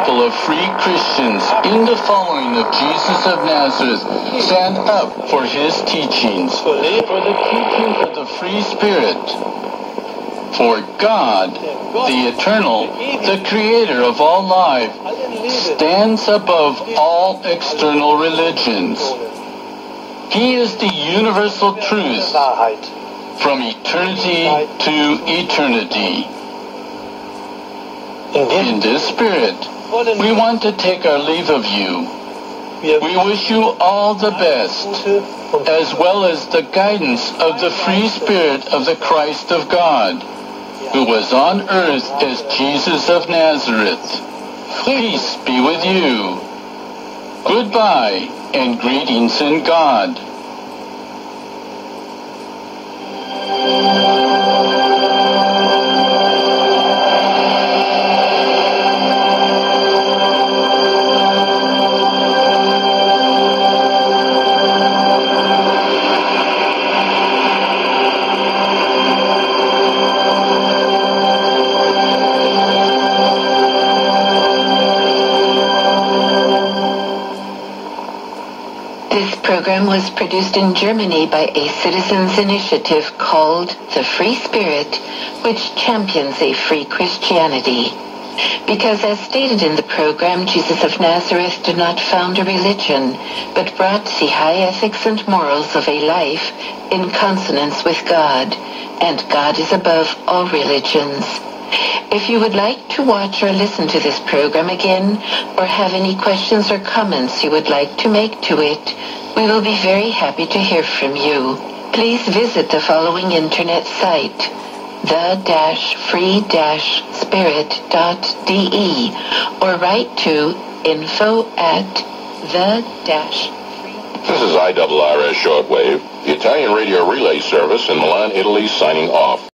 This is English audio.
people of free Christians in the following of Jesus of Nazareth stand up for his teachings, for the teachings of the free spirit. For God, the eternal, the creator of all life, stands above all external religions. He is the universal truth from eternity to eternity. In this spirit, we want to take our leave of you. We wish you all the best, as well as the guidance of the free spirit of the Christ of God, who was on earth as Jesus of Nazareth. Peace be with you. Goodbye and greetings in God. Program was produced in Germany by a citizens initiative called The Free Spirit, which champions a free Christianity. Because as stated in the program, Jesus of Nazareth did not found a religion, but brought the high ethics and morals of a life in consonance with God, and God is above all religions. If you would like to watch or listen to this program again, or have any questions or comments you would like to make to it, we will be very happy to hear from you. Please visit the following internet site, the-free-spirit.de, or write to info at the-free This is IRRS Shortwave, the Italian radio relay service in Milan, Italy, signing off.